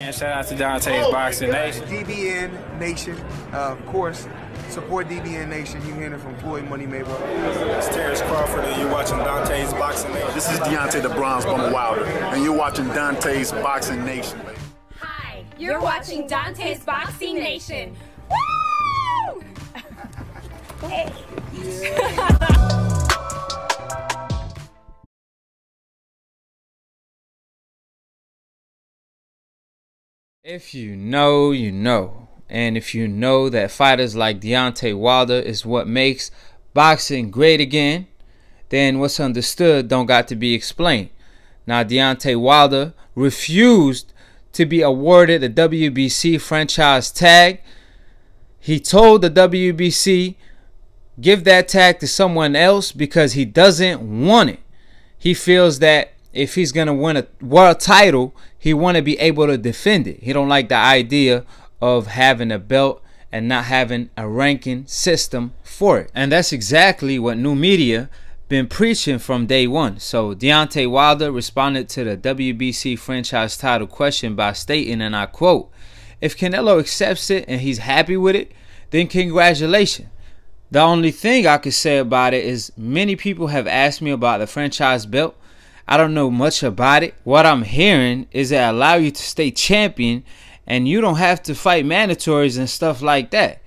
And shout out to Dontae's Boxing Nation. DBN Nation, uh, of course. Support DBN Nation. You hearing it from Floyd Money Mayweather. It's Terence Crawford, and you're watching Dontae's Boxing Nation. This is Deontay the Bronze Bomber Wilder, and you're watching Dontae's Boxing Nation. Hi, you're watching Dontae's Boxing Nation. Woo! hey. If you know, you know. And if you know that fighters like Deontay Wilder is what makes boxing great again, then what's understood don't got to be explained. Now, Deontay Wilder refused to be awarded the WBC franchise tag. He told the WBC, give that tag to someone else because he doesn't want it. He feels that if he's gonna win a world title, he want to be able to defend it. He don't like the idea of having a belt and not having a ranking system for it. And that's exactly what new media been preaching from day one. So Deontay Wilder responded to the WBC franchise title question by stating, and I quote, if Canelo accepts it and he's happy with it, then congratulations. The only thing I could say about it is many people have asked me about the franchise belt I don't know much about it. What I'm hearing is that allow you to stay champion and you don't have to fight mandatories and stuff like that.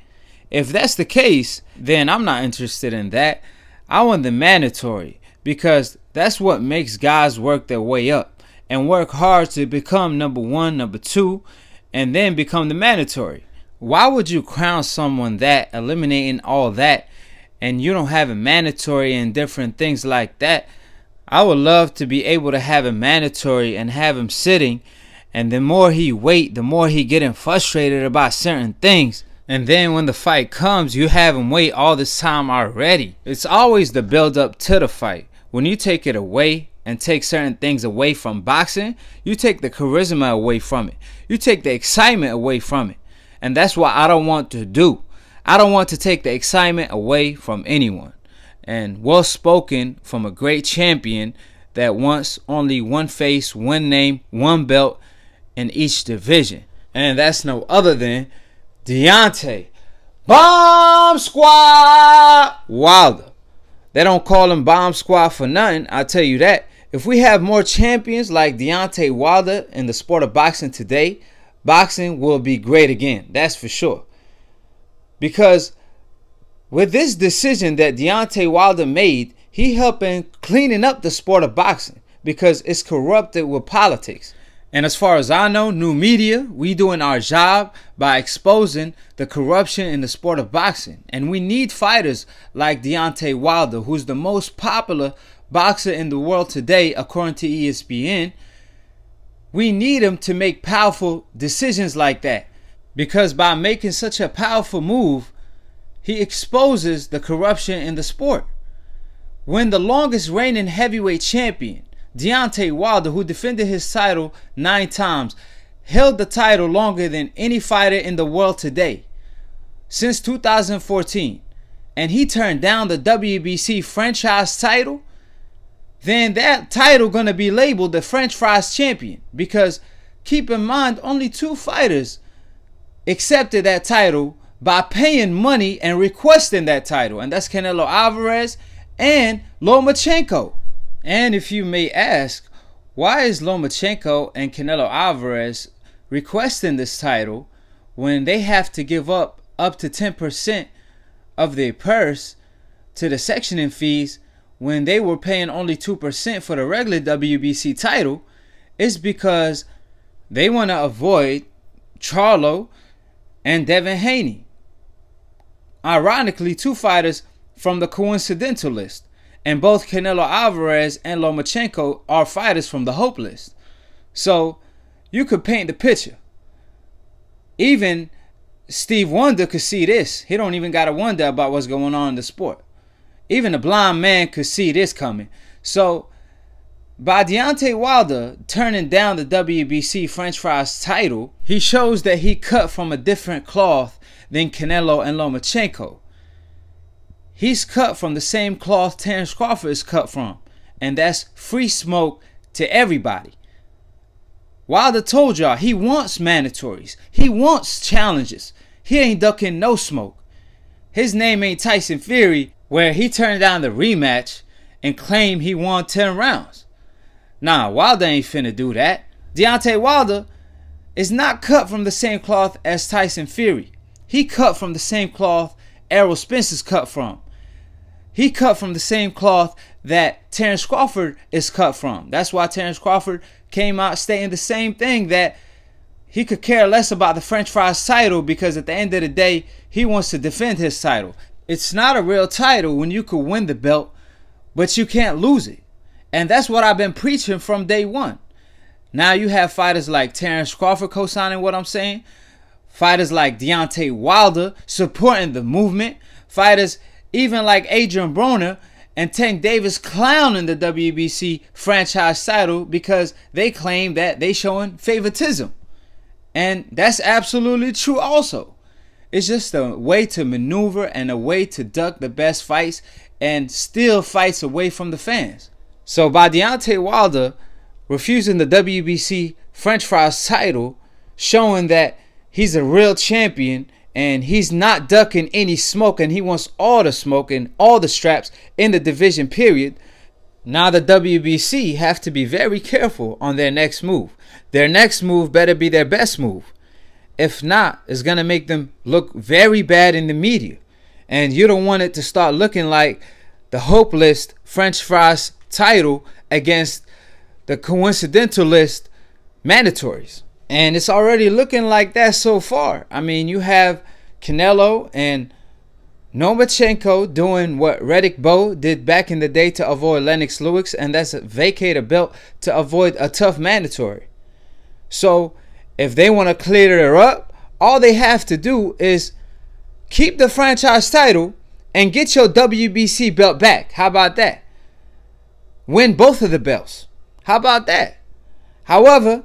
If that's the case, then I'm not interested in that. I want the mandatory because that's what makes guys work their way up and work hard to become number one, number two, and then become the mandatory. Why would you crown someone that, eliminating all that, and you don't have a mandatory and different things like that? I would love to be able to have a mandatory and have him sitting and the more he wait, the more he getting frustrated about certain things. And then when the fight comes, you have him wait all this time already. It's always the build up to the fight. When you take it away and take certain things away from boxing, you take the charisma away from it. You take the excitement away from it. And that's what I don't want to do. I don't want to take the excitement away from anyone and well spoken from a great champion that wants only one face, one name, one belt in each division. And that's no other than Deontay Bomb Squad Wilder. They don't call him Bomb Squad for nothing, i tell you that. If we have more champions like Deontay Wilder in the sport of boxing today, boxing will be great again. That's for sure. Because with this decision that Deontay Wilder made, he helping cleaning up the sport of boxing because it's corrupted with politics. And as far as I know, new media, we doing our job by exposing the corruption in the sport of boxing. And we need fighters like Deontay Wilder, who's the most popular boxer in the world today, according to ESPN. We need him to make powerful decisions like that. Because by making such a powerful move, he exposes the corruption in the sport. When the longest reigning heavyweight champion, Deontay Wilder, who defended his title nine times, held the title longer than any fighter in the world today, since 2014, and he turned down the WBC franchise title, then that title gonna be labeled the French fries champion because keep in mind only two fighters accepted that title by paying money and requesting that title, and that's Canelo Alvarez and Lomachenko. And if you may ask, why is Lomachenko and Canelo Alvarez requesting this title when they have to give up up to 10% of their purse to the sanctioning fees when they were paying only 2% for the regular WBC title? It's because they want to avoid Charlo and Devin Haney. Ironically, two fighters from the coincidental list, and both Canelo Alvarez and Lomachenko are fighters from the hope list. So you could paint the picture. Even Steve Wonder could see this. He don't even gotta wonder about what's going on in the sport. Even a blind man could see this coming. So by Deontay Wilder turning down the WBC French fries title, he shows that he cut from a different cloth than Canelo and Lomachenko. He's cut from the same cloth Terence Crawford is cut from, and that's free smoke to everybody. Wilder told y'all he wants mandatories. He wants challenges. He ain't ducking no smoke. His name ain't Tyson Fury, where he turned down the rematch and claimed he won 10 rounds. Nah, Wilder ain't finna do that. Deontay Wilder is not cut from the same cloth as Tyson Fury. He cut from the same cloth Errol Spence's cut from. He cut from the same cloth that Terence Crawford is cut from. That's why Terence Crawford came out stating the same thing that he could care less about the French fries title because at the end of the day, he wants to defend his title. It's not a real title when you could win the belt, but you can't lose it. And that's what I've been preaching from day one. Now you have fighters like Terence Crawford co-signing what I'm saying. Fighters like Deontay Wilder supporting the movement. Fighters even like Adrian Broner and Tank Davis clowning the WBC franchise title because they claim that they showing favoritism. And that's absolutely true also. It's just a way to maneuver and a way to duck the best fights and steal fights away from the fans. So by Deontay Wilder refusing the WBC French fries title, showing that he's a real champion and he's not ducking any smoke and he wants all the smoke and all the straps in the division period. Now the WBC have to be very careful on their next move. Their next move better be their best move. If not, it's going to make them look very bad in the media. And you don't want it to start looking like the hopeless French fries title against the coincidental list mandatories. And it's already looking like that so far. I mean, you have Canelo and Lomachenko doing what Riddick Bowe did back in the day to avoid Lennox Lewis, and that's vacate a belt to avoid a tough mandatory. So if they want to clear it up, all they have to do is keep the franchise title and get your WBC belt back. How about that? Win both of the belts. How about that? However,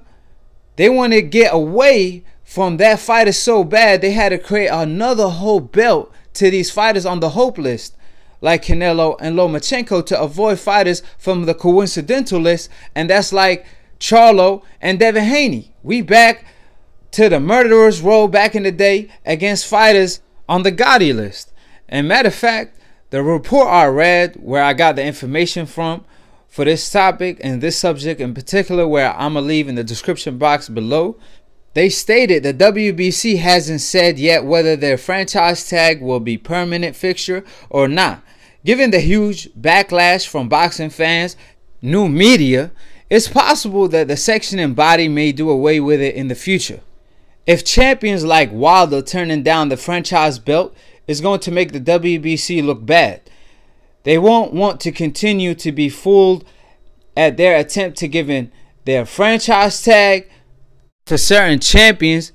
they want to get away from that fighter so bad they had to create another whole belt to these fighters on the hope list like Canelo and Lomachenko to avoid fighters from the coincidental list and that's like Charlo and Devin Haney. We back to the murderers row back in the day against fighters on the Gotti list. And matter of fact, the report I read where I got the information from for this topic and this subject in particular, where I'm gonna leave in the description box below. They stated the WBC hasn't said yet whether their franchise tag will be permanent fixture or not. Given the huge backlash from boxing fans, new media, it's possible that the sanctioning body may do away with it in the future. If champions like Wilder turning down the franchise belt is going to make the WBC look bad, they won't want to continue to be fooled at their attempt to give in their franchise tag to certain champions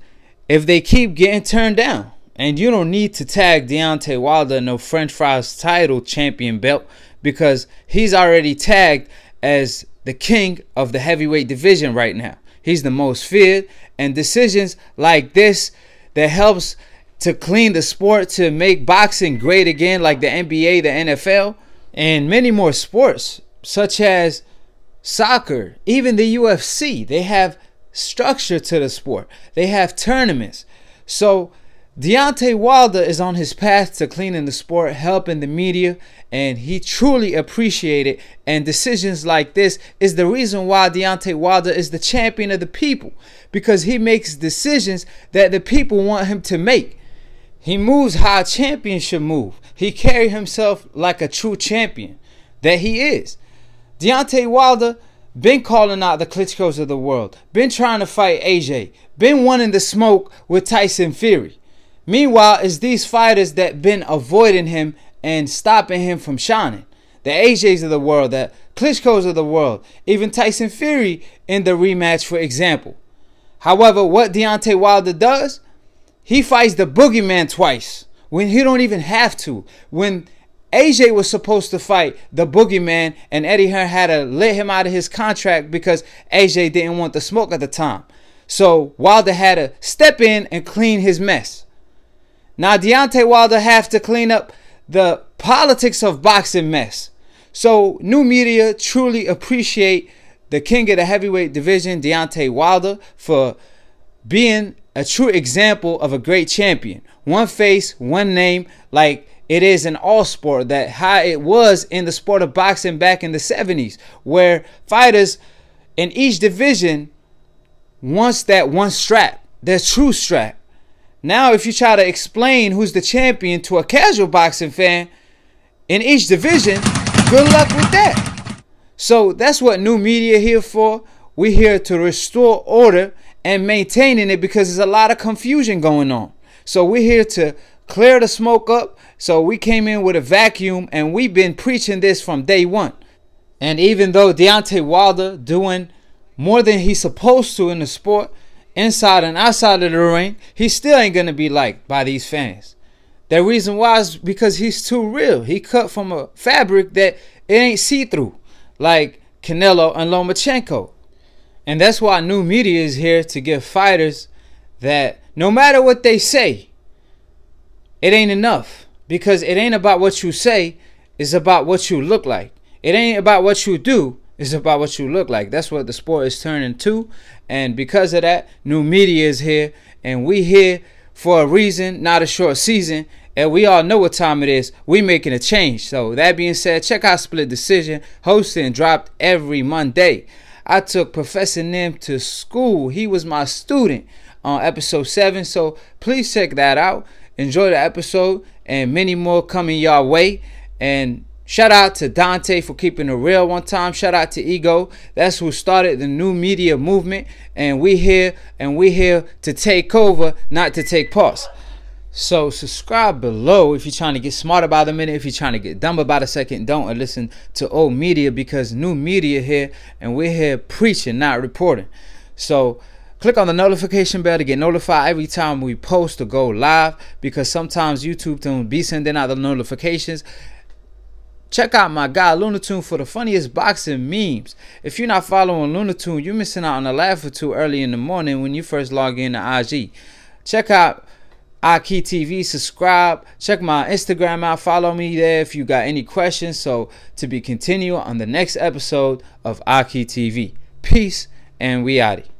if they keep getting turned down. And you don't need to tag Deontay Wilder no French fries title champion belt because he's already tagged as the king of the heavyweight division right now. He's the most feared and decisions like this that helps to clean the sport to make boxing great again like the NBA, the NFL, and many more sports such as soccer, even the UFC. They have structure to the sport. They have tournaments. So Deontay Wilder is on his path to cleaning the sport, helping the media, and he truly appreciated. And decisions like this is the reason why Deontay Wilder is the champion of the people because he makes decisions that the people want him to make. He moves how a champion should move. He carry himself like a true champion that he is. Deontay Wilder been calling out the Klitschko's of the world, been trying to fight AJ, been wanting the smoke with Tyson Fury. Meanwhile, it's these fighters that been avoiding him and stopping him from shining. The AJs of the world, the Klitschko's of the world, even Tyson Fury in the rematch, for example. However, what Deontay Wilder does, he fights the boogeyman twice when he don't even have to. When AJ was supposed to fight the boogeyman, and Eddie Hearn had to let him out of his contract because AJ didn't want the smoke at the time. So Wilder had to step in and clean his mess. Now Deontay Wilder have to clean up the politics of boxing mess. So new media truly appreciate the king of the heavyweight division, Deontay Wilder, for being a true example of a great champion. One face, one name, like it is in all sport, that how it was in the sport of boxing back in the 70s, where fighters in each division wants that one strap, their true strap. Now, if you try to explain who's the champion to a casual boxing fan in each division, good luck with that. So that's what new media here for. We're here to restore order and maintaining it because there's a lot of confusion going on. So we're here to clear the smoke up. So we came in with a vacuum and we've been preaching this from day one. And even though Deontay Wilder doing more than he's supposed to in the sport, inside and outside of the ring, he still ain't gonna be liked by these fans. The reason why is because he's too real. He cut from a fabric that it ain't see-through, like Canelo and Lomachenko. And that's why new media is here to give fighters that no matter what they say, it ain't enough. Because it ain't about what you say, it's about what you look like. It ain't about what you do, it's about what you look like. That's what the sport is turning to. And because of that, new media is here. And we here for a reason, not a short season. And we all know what time it is. We making a change. So that being said, check out Split Decision, hosted and dropped every Monday. I took Professor Nim to school. He was my student on episode 7. So please check that out. Enjoy the episode and many more coming your way. And shout out to Dontae for keeping it real one time. Shout out to Ego. That's who started the new media movement. And we here and we here to take over, not to take pause. So subscribe below if you're trying to get smarter by the minute. If you're trying to get dumb by the second, don't and listen to old media because new media here and we're here preaching, not reporting. So click on the notification bell to get notified every time we post or go live because sometimes YouTube don't be sending out the notifications. Check out my guy Lunatoon for the funniest boxing memes. If you're not following Lunatoon, you're missing out on a laugh or two early in the morning when you first log in to IG. Check out Akhi TV. Subscribe. Check my Instagram out. Follow me there if you got any questions. So to be continued on the next episode of Akhi TV. Peace and we outie.